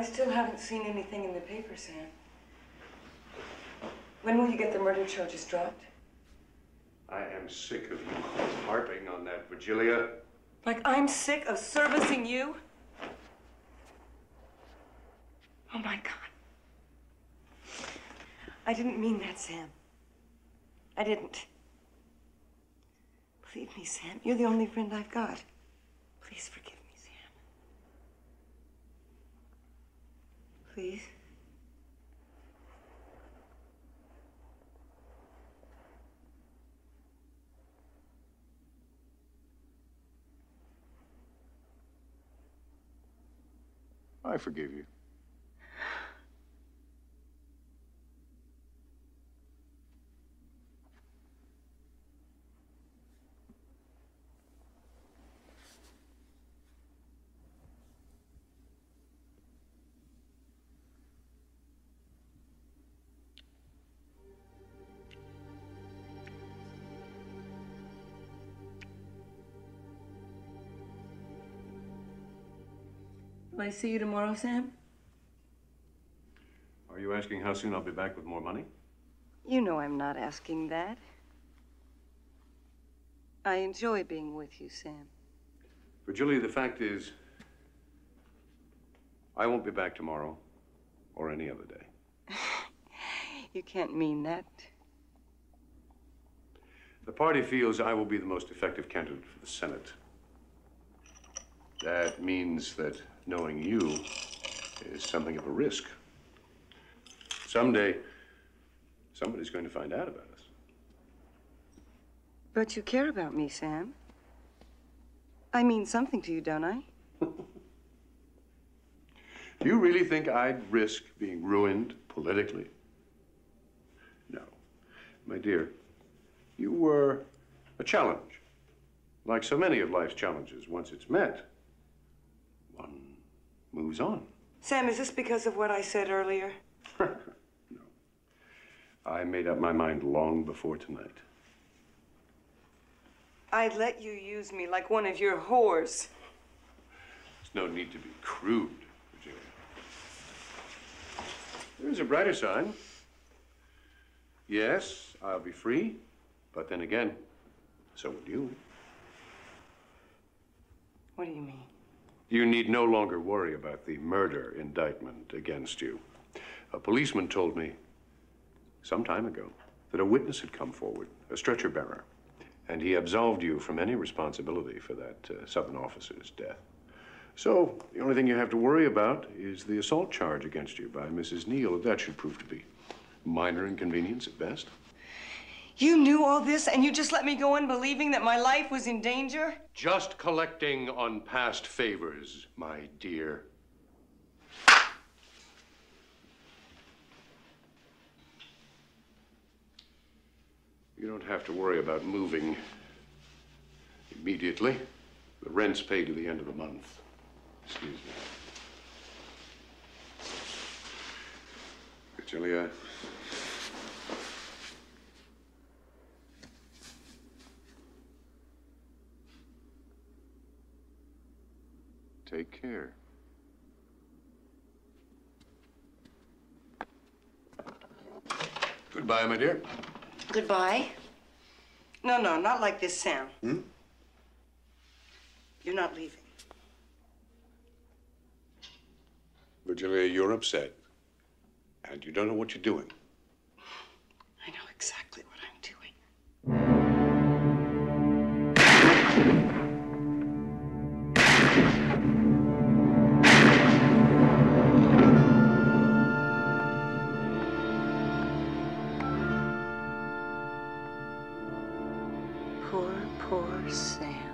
I still haven't seen anything in the paper, Sam. When will you get the murder charges dropped? I am sick of you harping on that, Virgilia. Like I'm sick of servicing you? Oh my God. I didn't mean that, Sam. I didn't. Believe me, Sam, you're the only friend I've got. Please forgive me, Sam. Please. I forgive you. Will I see you tomorrow, Sam? Are you asking how soon I'll be back with more money? You know I'm not asking that. I enjoy being with you, Sam. Virgilia, the fact is, I won't be back tomorrow or any other day. You can't mean that. The party feels I will be the most effective candidate for the Senate. That means that knowing you is something of a risk. Someday, somebody's going to find out about us. But you care about me, Sam. I mean something to you, don't I? Do you really think I'd risk being ruined politically? No. My dear, you were a challenge. Like so many of life's challenges, once it's met, moves on. Sam, is this because of what I said earlier? no. I made up my mind long before tonight. I'd let you use me like one of your whores. There's no need to be crude, Virgilia. There's a brighter side. Yes, I'll be free, but then again, so would you. What do you mean? You need no longer worry about the murder indictment against you. A policeman told me some time ago that a witness had come forward, a stretcher bearer, and he absolved you from any responsibility for that uh, Southern officer's death. So, the only thing you have to worry about is the assault charge against you by Mrs. Neal. That should prove to be minor inconvenience at best. You knew all this and you just let me go on believing that my life was in danger? Just collecting on past favors, my dear. You don't have to worry about moving immediately. The rent's paid to the end of the month. Excuse me. Virgilia. Take care. Goodbye, my dear. Goodbye. No, no, not like this, Sam. Hmm? You're not leaving. Virgilia, you're upset. And you don't know what you're doing. I know exactly Poor, poor Sam.